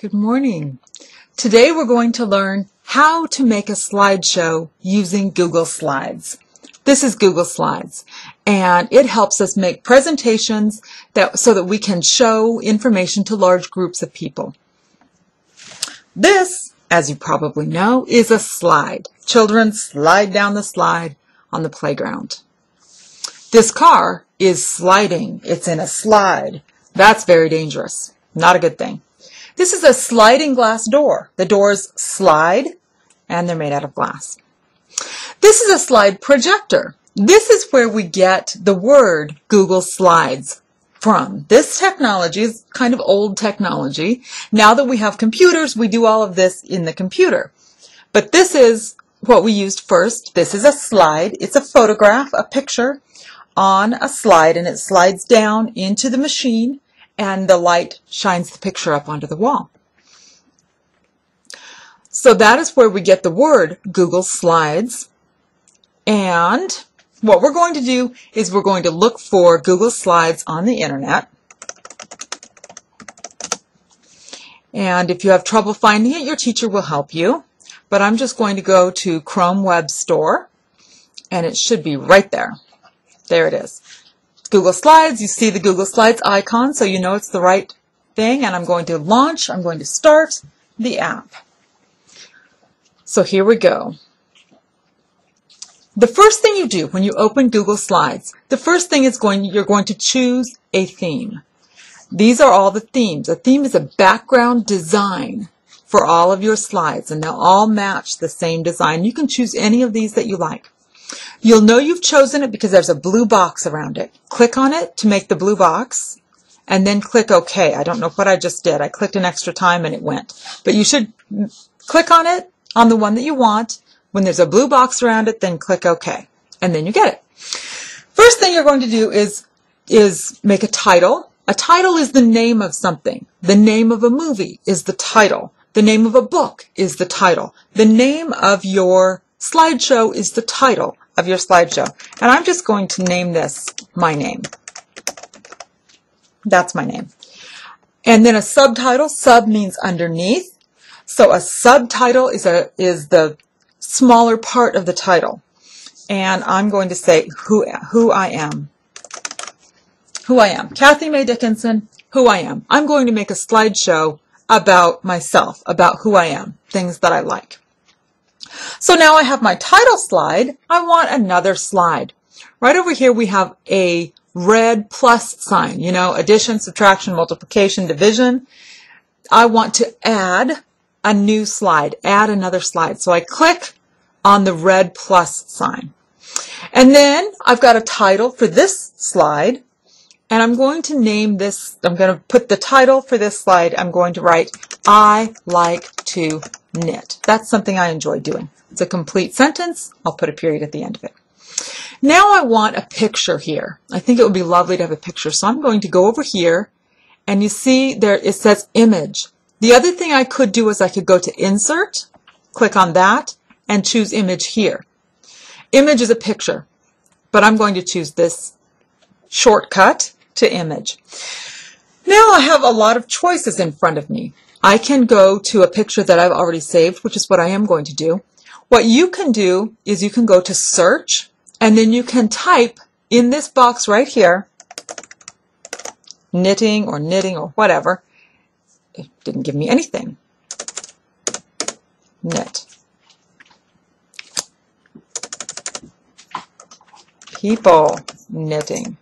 Good morning. Today we're going to learn how to make a slideshow using Google Slides. This is Google Slides and it helps us make presentations that, so that we can show information to large groups of people. This, as you probably know, is a slide. Children slide down the slide on the playground. This car is sliding. It's in a slide. That's very dangerous. Not a good thing. This is a sliding glass door. The doors slide and they're made out of glass. This is a slide projector. This is where we get the word Google Slides from. This technology is kind of old technology. Now that we have computers, we do all of this in the computer. But this is what we used first. This is a slide. It's a photograph, a picture on a slide, and it slides down into the machine and the light shines the picture up onto the wall. So that is where we get the word Google Slides. And what we're going to do is we're going to look for Google Slides on the internet. And if you have trouble finding it, your teacher will help you. But I'm just going to go to Chrome Web Store and it should be right there. There it is. Google Slides. You see the Google Slides icon, so you know it's the right thing. And I'm going to launch, I'm going to start the app. So here we go. The first thing you do when you open Google Slides, the first thing is going, you're going to choose a theme. These are all the themes. A theme is a background design for all of your slides, and they'll all match the same design. You can choose any of these that you like. You'll know you've chosen it because there's a blue box around it. Click on it to make the blue box and then click OK. I don't know what I just did. I clicked an extra time and it went. But you should click on it on the one that you want. When there's a blue box around it, then click OK. And then you get it. First thing you're going to do is, is make a title. A title is the name of something. The name of a movie is the title. The name of a book is the title. The name of your slideshow is the title of your slideshow. And I'm just going to name this my name. That's my name. And then a subtitle, sub means underneath. So a subtitle is a is the smaller part of the title. And I'm going to say who who I am. Who I am. Kathy Mae Dickinson, who I am. I'm going to make a slideshow about myself, about who I am, things that I like. So now I have my title slide. I want another slide. Right over here we have a red plus sign, you know, addition, subtraction, multiplication, division. I want to add a new slide, add another slide. So I click on the red plus sign. And then I've got a title for this slide. And I'm going to name this, I'm going to put the title for this slide, I'm going to write, I like to knit. That's something I enjoy doing. It's a complete sentence. I'll put a period at the end of it. Now I want a picture here. I think it would be lovely to have a picture. So I'm going to go over here and you see there it says image. The other thing I could do is I could go to insert, click on that and choose image here. Image is a picture, but I'm going to choose this shortcut to image. Now I have a lot of choices in front of me. I can go to a picture that I've already saved, which is what I am going to do. What you can do is you can go to search and then you can type in this box right here, knitting or knitting or whatever. It didn't give me anything. Knit. People knitting.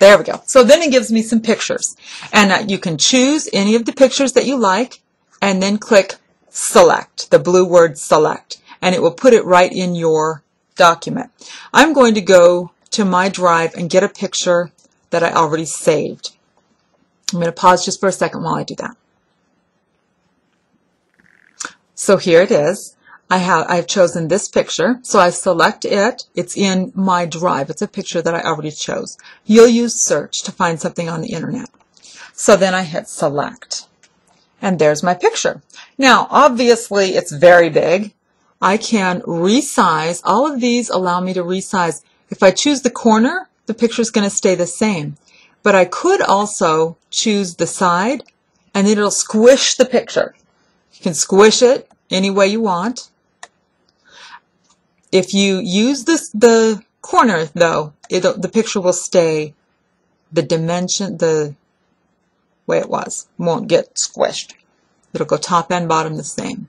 There we go. So then it gives me some pictures. And uh, you can choose any of the pictures that you like and then click select, the blue word select, and it will put it right in your document. I'm going to go to my drive and get a picture that I already saved. I'm going to pause just for a second while I do that. So here it is. I have I've chosen this picture, so I select it. It's in my drive. It's a picture that I already chose. You'll use search to find something on the internet. So then I hit select. And there's my picture. Now, obviously, it's very big. I can resize. All of these allow me to resize. If I choose the corner, the picture is going to stay the same. But I could also choose the side and it'll squish the picture. You can squish it any way you want. If you use this, the corner though, the picture will stay the dimension, the way it was. Won't get squished. It'll go top and bottom the same.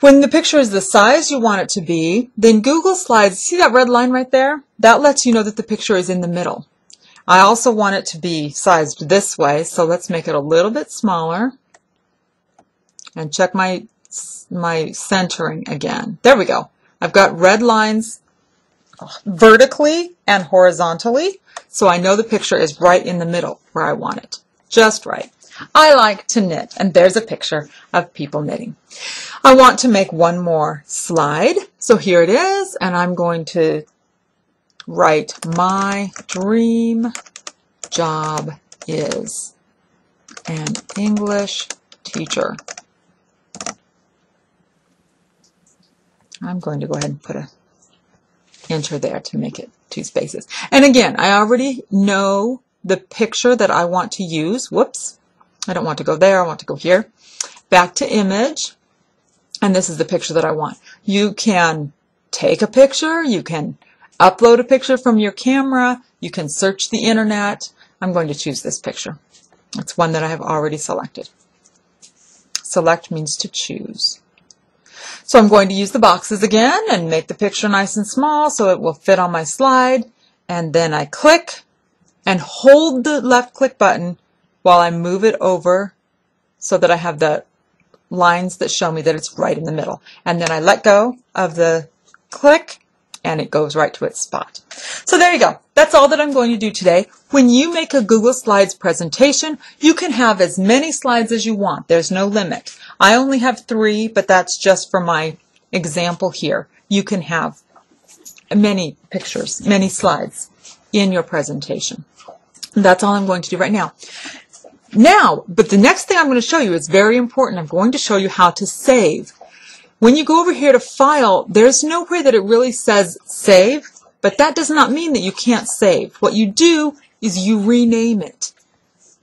When the picture is the size you want it to be, then Google Slides, see that red line right there? That lets you know that the picture is in the middle. I also want it to be sized this way, so let's make it a little bit smaller. And check my, my centering again. There we go. I've got red lines vertically and horizontally, so I know the picture is right in the middle where I want it. Just right. I like to knit, and there's a picture of people knitting. I want to make one more slide, so here it is, and I'm going to write my dream job is an English teacher. I'm going to go ahead and put a enter there to make it two spaces. And again, I already know the picture that I want to use. Whoops. I don't want to go there. I want to go here. Back to image. And this is the picture that I want. You can take a picture. You can upload a picture from your camera. You can search the internet. I'm going to choose this picture. It's one that I have already selected. Select means to choose. So I'm going to use the boxes again and make the picture nice and small so it will fit on my slide. And then I click and hold the left click button while I move it over so that I have the lines that show me that it's right in the middle. And then I let go of the click and it goes right to its spot. So there you go. That's all that I'm going to do today. When you make a Google Slides presentation, you can have as many slides as you want. There's no limit. I only have three, but that's just for my example here. You can have many pictures, many slides in your presentation. That's all I'm going to do right now. Now, but the next thing I'm going to show you is very important. I'm going to show you how to save. When you go over here to File, there's nowhere that it really says Save, but that does not mean that you can't save. What you do is you rename it.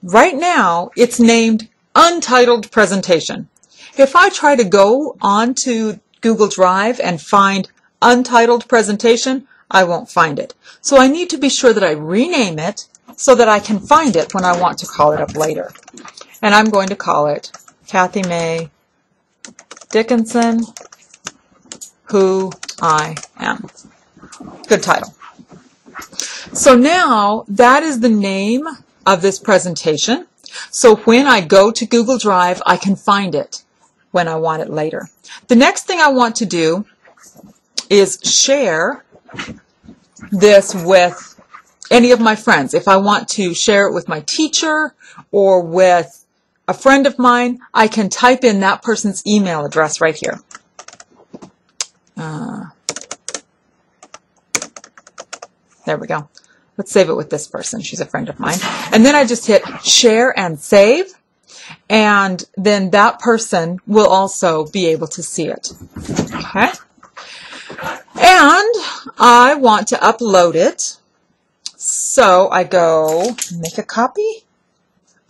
Right now, it's named Untitled Presentation. If I try to go onto Google Drive and find Untitled Presentation, I won't find it. So I need to be sure that I rename it so that I can find it when I want to call it up later. And I'm going to call it Kathy Mae Dickinson, Who I Am. Good title. So now that is the name of this presentation. So when I go to Google Drive, I can find it when I want it later. The next thing I want to do is share this with any of my friends. If I want to share it with my teacher or with a friend of mine, I can type in that person's email address right here. Uh, there we go. Let's save it with this person. She's a friend of mine. And then I just hit share and save. And then that person will also be able to see it. Okay. And I want to upload it. So I go make a copy.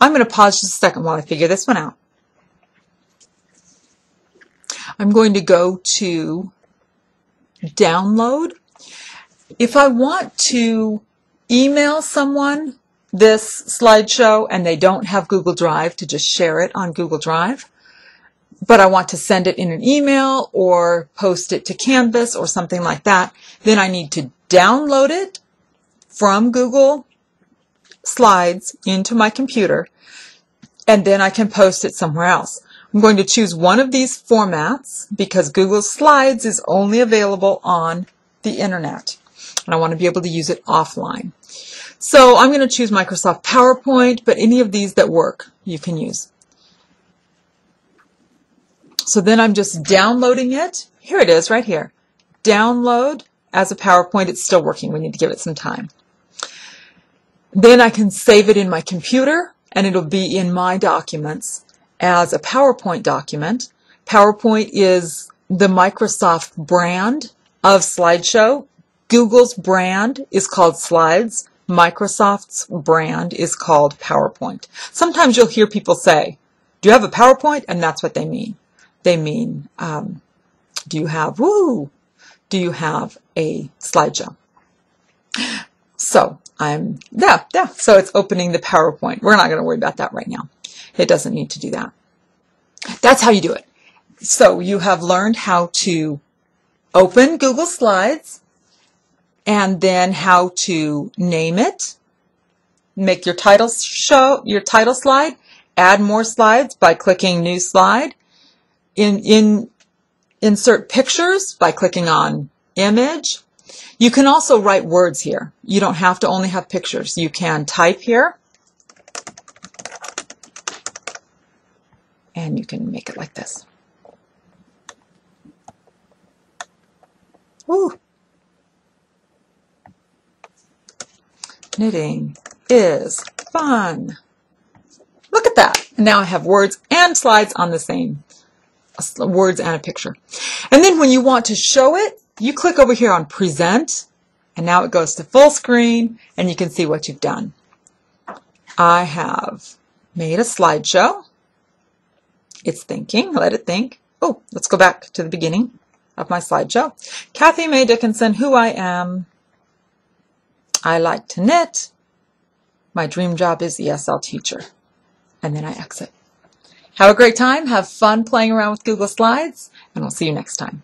I'm going to pause just a second while I figure this one out. I'm going to go to download. If I want to email someone this slideshow and they don't have Google Drive to just share it on Google Drive, but I want to send it in an email or post it to Canvas or something like that, then I need to download it from Google slides into my computer, and then I can post it somewhere else. I'm going to choose one of these formats because Google Slides is only available on the internet. And I want to be able to use it offline. So I'm going to choose Microsoft PowerPoint, but any of these that work you can use. So then I'm just downloading it. Here it is right here. Download as a PowerPoint. It's still working. We need to give it some time. Then I can save it in my computer and it'll be in my documents as a PowerPoint document. PowerPoint is the Microsoft brand of slideshow. Google's brand is called Slides. Microsoft's brand is called PowerPoint. Sometimes you'll hear people say, do you have a PowerPoint? And that's what they mean. They mean, um, do you have, woo, do you have a slideshow? So I'm, yeah, yeah. So it's opening the PowerPoint. We're not going to worry about that right now. It doesn't need to do that. That's how you do it. So you have learned how to open Google Slides and then how to name it, make your title show, your title slide, add more slides by clicking new slide, in, in, insert pictures by clicking on image. You can also write words here. You don't have to only have pictures. You can type here and you can make it like this. Woo. Knitting is fun. Look at that. Now I have words and slides on the same words and a picture. And then when you want to show it, you click over here on present and now it goes to full screen and you can see what you've done. I have made a slideshow. It's thinking. Let it think. Oh, let's go back to the beginning of my slideshow. Kathy Mae Dickinson, who I am. I like to knit. My dream job is ESL teacher. And then I exit. Have a great time. Have fun playing around with Google Slides, and we'll see you next time.